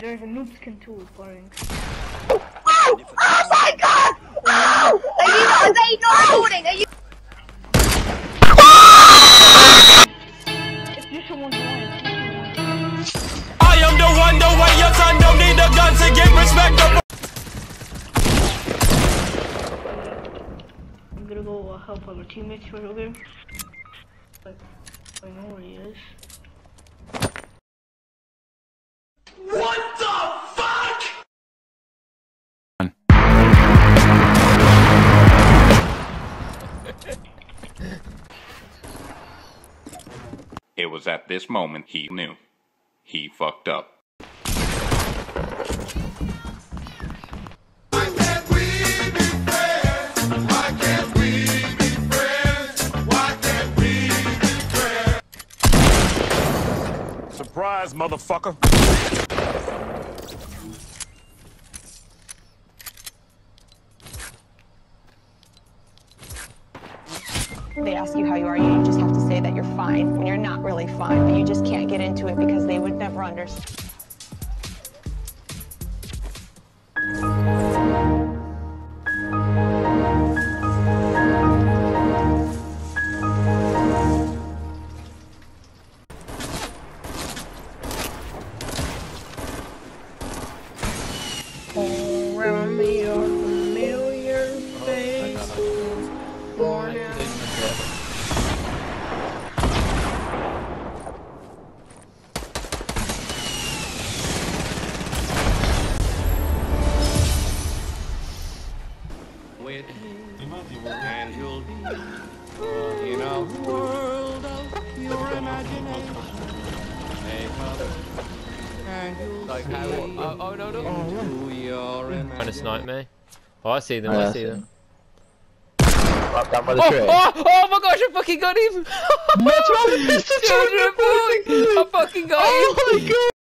There's a noob skin tool playing. Oh my god! No! Are you not, are they not recording? Are you? If you're someone's lying, if you're someone's I am the one, the way your son don't need a gun to get respect. I'm gonna go uh, help our teammates for a game. Like, I know where he is. It was at this moment he knew. He fucked up. Surprise, motherfucker. They ask you how you are, you just have to say that you're fine when you're not really fine, but you just can't get into it because they would never understand. With and you'll uh, you know world of your imagination make up and you'll like how oh, oh no no to your Trying to snipe me. Oh, I see them, I see them. down by the Oh, tree. oh, oh my gosh, I fucking got him! What's wrong? It's the Children, boy! I fucking got oh him! Oh my god!